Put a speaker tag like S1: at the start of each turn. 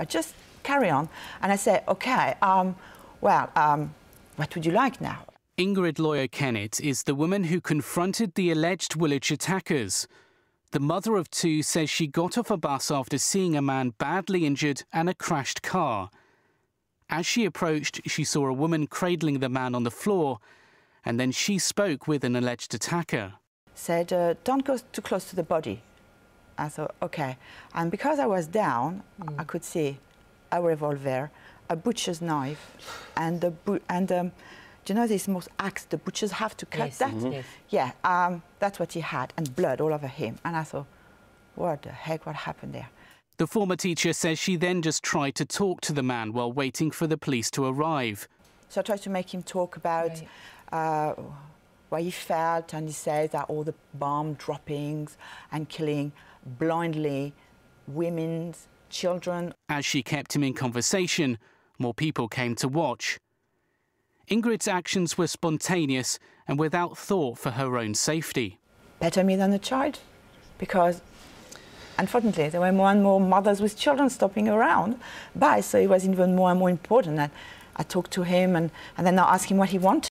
S1: I just carry on. And I say, okay, um, well, um, what would you like now?
S2: Ingrid Loyau-Kennett is the woman who confronted the alleged Woolwich attackers. The mother of two says she got off a bus after seeing a man badly injured and a crashed car. As she approached, she saw a woman cradling the man on the floor, and then she spoke with an alleged attacker.
S1: Said, uh, don't go too close to the body. I thought, okay. And because I was down, mm. I could see a revolver, a butcher's knife, and the and um, do you know this most axe the butchers have to cut
S3: yes,
S1: that?
S3: Mm -hmm. yes.
S1: Yeah, um, that's what he had, and blood all over him. And I thought, what the heck, what happened there?
S2: The former teacher says she then just tried to talk to the man while waiting for the police to arrive.
S1: So I tried to make him talk about right. uh, what he felt, and he says that all the bomb droppings and killing blindly women, children.
S2: As she kept him in conversation, more people came to watch. Ingrid's actions were spontaneous and without thought for her own safety.
S1: Better me than a child, because unfortunately there were more and more mothers with children stopping around by, so it was even more and more important that I talked to him and, and then I asked him what he wanted.